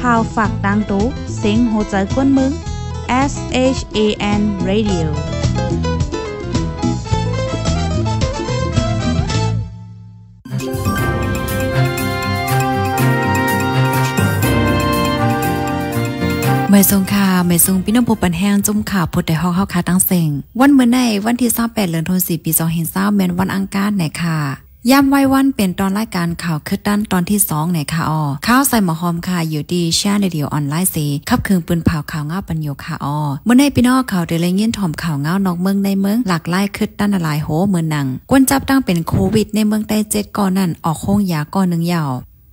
พาวฝากดังตู้เซ็งโหใจกวนมึง S H A N Radio เมื่อทรงข่าวเมื่อทรงพี่น้องผู้ปันแห้งจุ่มข่าวพุดได้ฮอกเฮาคาตั้งเซ็งวันเมื่อในวันที่28เดือนธันวาคมปี2020แม่นวันอังคารไหนค่ะ ย่ำไว้วันเป็นตอนรายการข่าวคืดด้านตอนที่สองในค่ะออข้าวใส่หมอหอมค่ะอยู่ดีแช่ในเดียวออนไลน์สีขับคืนปืนเผาข่าวเงาปัญโยค่ะออเมื่อในพี่น้องข่าวเดลเงี้ยถ่อมข่าวเงานอกเมืองในเมืองหลากหลายคืดด้านหลายโหเมืองนังกวนจับตั้งเป็นโควิดในเมืองใต้เจ็ดก่อนนั่นออกโค้งยาก่อนหนึ่งยาว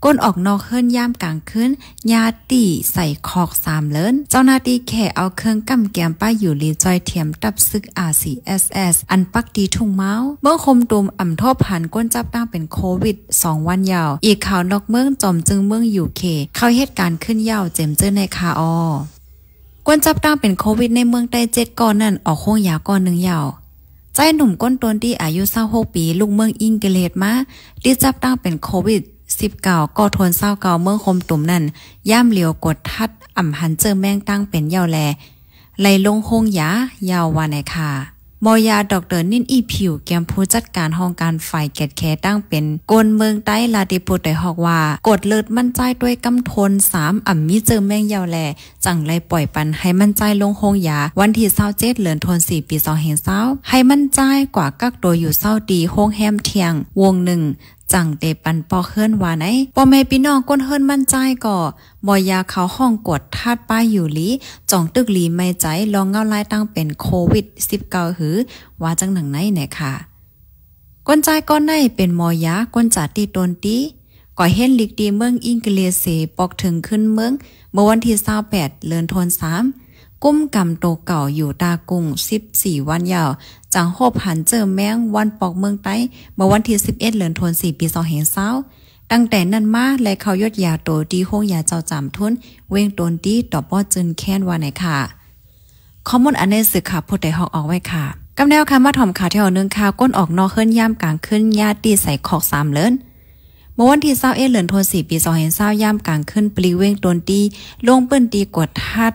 ก้นออกนอกเฮิรนย่ามกลางคืนยาตีใส่คอกสามเลินเจ้าหน้าที่แค่เอาเครื่องกำแกมป้ายอยู่ลีจอยเทียมตับซึก RCSS อันปักดีทุ่งเมาเมื่อคมตุมอ่ำทอผ่านก้นจับตั้งเป็นโควิด 2 วันยาว อีกข่าวนอกเมืองจอมจึงเมืองอยู่เคเข้าเหตุการณ์ขึ้นยาวเจมเจอในคาออกวนจับตั้งเป็นโควิดในเมืองใต้เจ็ดก่อนนั่นออกโค้งยาก่อนหนึ่งยาวใจหนุ่มก้นตนที่อายุ26ปี ลูกเมืองอิงเกเลดมาที่จับตั้งเป็นโควิด สิบเก่าก็ทนเศร้าเก่าเมื่อคมตุ่มนั่นย่ามเหลียวกดทัดอ่ำหันเจอแมงตั้งเป็นเยาแลไหลลงโฮงยายาววานไหนค่ะมอยาดอกเตอร์นิ่นอีผิวแกมผู้จัดการห้องการฝ่ายแกดแคตั้งเป็นกลเมืองใต้ลาติปุตได้ฮอกว่า กดเลิดมั่นใจด้วยกำทนสามอ่ำมีเจอแมงยาวแล จังไรปล่อยปันให้มั่นใจลงโฮงยา วันที่เศร้าเจ็ดเหลือนทนสี่ปีสองเห็นเศร้าให้มั่นใจกว่ากักตัวอยู่เศร้าดีโฮงแฮมเทียง วงหนึ่ง จังเตปันปอเฮิรนว่าไหนปอแม่พี่น้องก้นเฮิรนมั่นใจก่อบ่ยาเขาห้องกดทาดป้ายอยู่ลีจ่องตึกลีไม่ใจลองเงาลายตั้งเป็นโควิด 19 หือ ว่าจังหนังไหนเนี่ยค่ะก้นใจก้อนในเป็นมอยาก้นจัดตีตนตีก่อเห็นลิกดีเมืองอิงกฤษเสปอกถึงขึ้นเมือง เมื่อวันที่28เดือนธันวาคม กุ้มกำโตเก่าอยู่ตากุ้ง14 วันยาวจังโฮบหันเจอแมงวันปอกเมืองไต้เมื่อวันที่ 11 เดือนธันวาคมปี2020ตั้งแต่นั้นมาและเขายดยาโตดีโฮงยาเจ้าจำทุน เว้งตนดีต่อป้อจึนแค้นว่าไหนค่ะข้อมูลอันนี้สื่อข่าวผู้ใดหอกออกไว้ค่ะกำแนวค่ะมาถ่อมข่าวที่เอานึงข่าวก้นออกนอกเคลื่อนย่ามกลางขึ้นญาตีใส่ขอกสามเลินเมื่อวันที่21เดือนธันวาคมปี2020ย่ามกลางขึ้นปลีเว้งตนดีลงเปิ้นตีกดทัด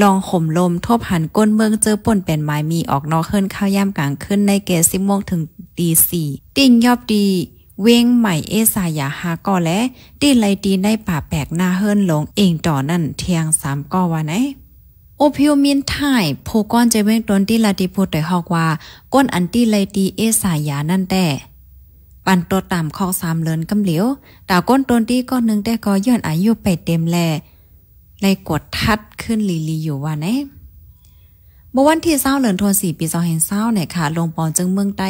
ลองข่มลมทบหันก้นเมืองเจอป่นเป็นไม้มีออกนอกเฮิรนข้าวย่ำกลางขึ้นในเกสิโมงถึงตีสี่ติ่งยอบดี เว้งใหม่เอสายาฮาก่อและตีไลดีในป่าแปลกหน้าเฮิรนหลงเองต่อนั่นเทียงสามก่อวาไหนโอพิวมินไทยโพก้อนจะเว้งตนที่ลาติพูดแต่ฮอกว่า ก้นอันตีไลดีเอสายานั่นแต่ปันตัวตามคอสามเลินกำเหลียวแต่ก้นตนที่ก้อนหนึ่งแต่ก็ย้อนอายุไปเต็มแล เลยกดทัดขึ้นลีลีอยู่ว่าไหนเมื่อวันที่เศร้าเหลือนทวนสี่ปีสองเห็นเศร้าเนี่ยค่ะ ลงปอนจึงเมืองใต้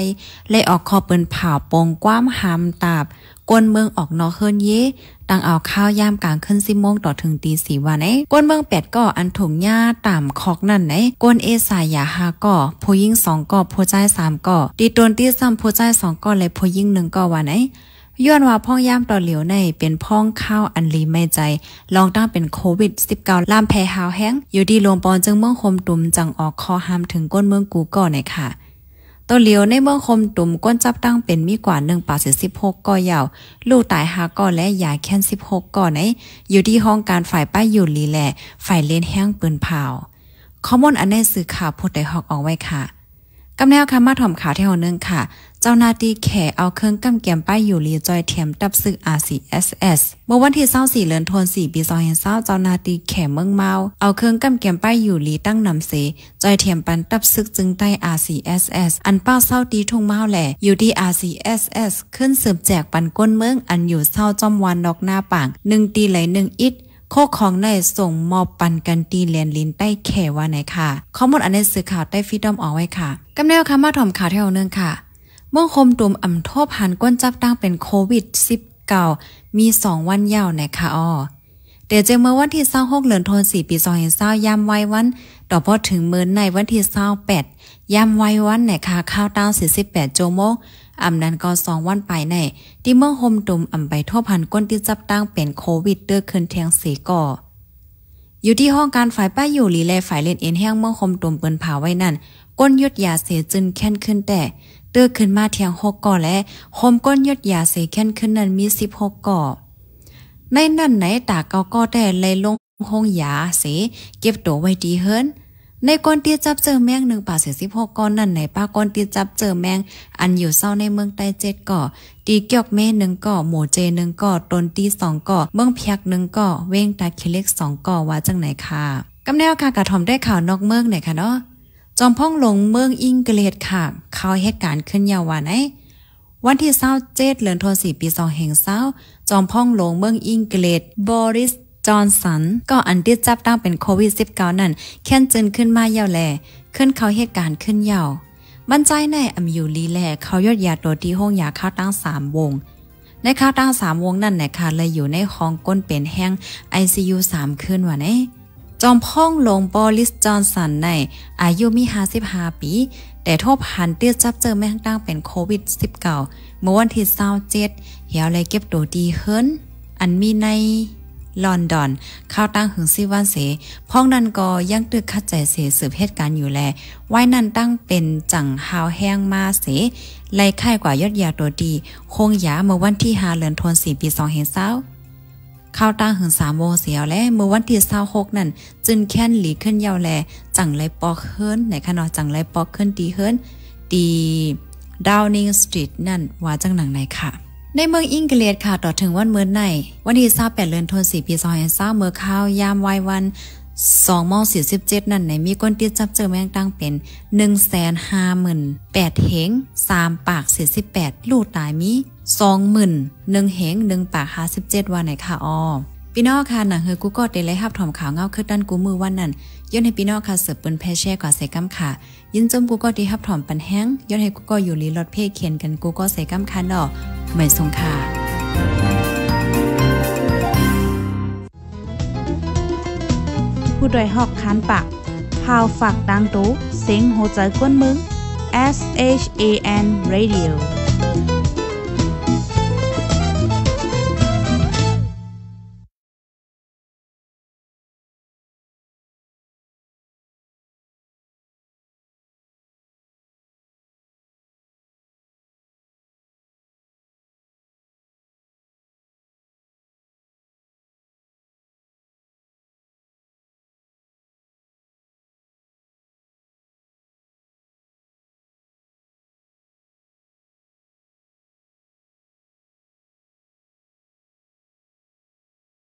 เลยออกคอเปิ้นผ่าปงกว้ามหามตาบกวนเมืองออกนอกเฮิรนเย่ตังเอาข้าวยามกลางขึ้นสิโมงต่อถึงตีสี่วันไหนกวนเมืองแปดก็อันถุงหญ้าต่ำคอกนั่นไหนกวนเอสายาหาก็ผู้ยิ่งสองก็ผู้ใจสามก็ตีตนตีซ้ำผู้ใจสองก็เลยผู้ยิ่งหนึ่งก็วันไหน ย้อนว่าพ่องย่ามต่อเหลียวในเป็นพ่องข้าวอันลีไม่ใจลองตั้งเป็นโควิด -19 ล่ามแพ้หาวแห้งอยู่ดีลงปอนจึงเมืองคมตุ่มจังออกคอห้ามถึงก้นเมืองกูก่อนหนค่ะตัวเหลียวในเมืองคมตุ่มก้นจับตั้งเป็นมีกว่าหนึ่งป่าสิสิบหกก่อยาว ลูกตายหาก่อและยาแค้นสิบหกก่อไหนอยู่ที่ห้องการฝ่ายป้ายอยู่ลีแหละฝ่ายเลนแห้งปืนเผาข้อมูลอันนี้สื่อข่าวพูดได้หอกออกไว้ค่ะ กำแนวคำมาถ่อมข่าวที่หนึงค่ะ เจ้าหน้าที่แขเอาเครื่องกำแกมป้ายอยู่ลีจอยเทียมตับซึก RCSS เมื่อวันที่24เดือนธันวาคมปี2020เจ้าหน้าที่แขเมืองเมาเอาเครื่องกำแกมป้ายอยู่ลีตั้งนำเสจอยเทียมปันตับซึกจึงใต้ RCSS อันเป้าเศร้าตีทุ่งเมาแหล่อยู่ที่ RCSS ขึ้นสืบแจกปันก้นเมืองอันอยู่เศร้าจอมวันดอกหน้าป่าง1ตีไหล1อิด โคของในส่งมอบปันกันตีเลียนลินใต้แขว่าไหนค่ะ ข้อมูลอันนี้สื่อข่าวใต้ฟีดอมเอาไว้ค่ะกำเนิดคำมาถ่อมข่าวเท่านึงค่ะเมื่อคมตุ่มอ่ำทบหันก้นจับตั้งเป็นโควิด -19 มีสองวันยาวในค่ะอ้อเดี๋ยวเจอเมื่อวันที่26เดือนธันวาคมปี2020ยามไว้วัน ต่อพอถึงเมื้อในวันที่28ยามไว้วันในค่ะข้าวต้า48ชั่วโมง อำนั้นก็สองวันไปในที่เมืองโฮมตุมอำไปทั่วพันก้นที่จับตั้งเป็นโควิดเตอร์ขึ้นเทียงสีก่ออยู่ที่ห้องการฝ่ายป้ายอยู่หลีแลฝ่ายเล่นเอ็นแห้งเมืองโฮมตุมเปิ้นผาไว้นั่น ก้นยุดยาเสียจึนแค้นขึ้นแต่เตื้อขึ้นมาเทียงหกก่อและโฮมก้นยุดยาเสียแค้นขึ้นนั้นมีสิบหกก่อในนั่นไหนตาเกาก็แต่เลยลงห้องยาเสเก็บตัวไว้ดีเฮิรน ในก้อนตีจับเจอแมงหนึ่งป่าเสียสิบหกก้อนนั่นไหนป้าก้อนตีจับเจอแมง อันอยู่เศร้าในเมืองใต้เจ็ดก่อ ตีเกียกเมหนึ่งก่อ หมูเจหนึ่งก่อตนตีสองก่อ เมืองเพียกหนึ่งก่อ เว้งตาเคเล็กสองก่อว่าจังไหนค่ะกำแนวค่ะกระถอมได้ข่าวนอกเมืองไหนค่ะเนาะจอมพ่องลงเมืองอิงเกลดค่ะ เขาเหตุการณ์ขึ้นยาววันไอวันที่เศร้าเจ็ดเลือนทนสี่ปีสองแห่งเศร้าจอมพ่องลงเมืองอิงเกลดบอริส จอห์นสันก็อันที่จับตั้งเป็นโควิด -19 นั่นแค้นจึนขึ้นมาเยาวแลขึ้นเขาเหตุการณ์ขึ้นเยาวบรรจัยในอมยูลีแลเขายอดยาตัวที่ห้องยาข้าวตั้งสามวง ในข้าวตั้งสามวงนั่นนะคะเลยอยู่ในห้องก้นเป็นแห้ง ICU 3คืนวันนี้จอมพ่องลงบอลิสจอห์นสันในอายุมี55ปี แต่ทบหันเตี้ยจับเจอแม่งตั้งเป็นโควิด -19 เมื่อวันที่27เหี่ยวเลยเก็บตัวดีเฮิรนอันมีใน ลอนดอน เข้าตั้งหึงซิวันเสพ้องนั้นก็ยังตึกคัดใจเสสืบเหตุการณ์อยู่แลไว้นั้นตั้งเป็นจังหาวแห้งมาเสไล่ไข่กว่ายอดยาตัวดี คงยาเมื่อวันที่5เดือนธันวาคมปี2 0 2 0ข้าตั้งหึงสามโมเสียวและเมื่อวันที่26นั่นจึนแค้นหลีขึ้นยาวแล จังไลปอกเฮิรนในขณะจังไลปอกขึ้นดีเฮิรนดีดาวนิงสตรีทนั่นว่าจังหนังไหนค่ะ ในเมืองอิงเกลียดค่ะ ต่อถึงวันเมื่อในวันที่28เดือนธันวาคมปี2020เมื่อข้าวยามวายวัน2โมง47นั่นในมีคนติดจับเจอแมงตั้งเป็น158,000เหง3ปาก48ลูกตายมี20,000 1เหง1ปาก57วันไหนค่ะอ้อพี่น้องค่ะหนังเฮอกูก็เดเลยฮับถอมข่าวเงาคือดันกูมือวันนั้นย้อนให้พี่น้องค่ะเสิร์ฟปืนแพแช่กว่าใส่กัมค่ะยินจมกูก็ดีฮับถอมปันแห้งย้อนให้กูก็อยู่ลีรถเพ่เขียนกันกูก็ใส่กัมคันดอก ไม่ทรงค่ะผู้ดยหอกคันปากพาวฝากดังตู้เซ็งโหใจกวนมึง S H A N Radio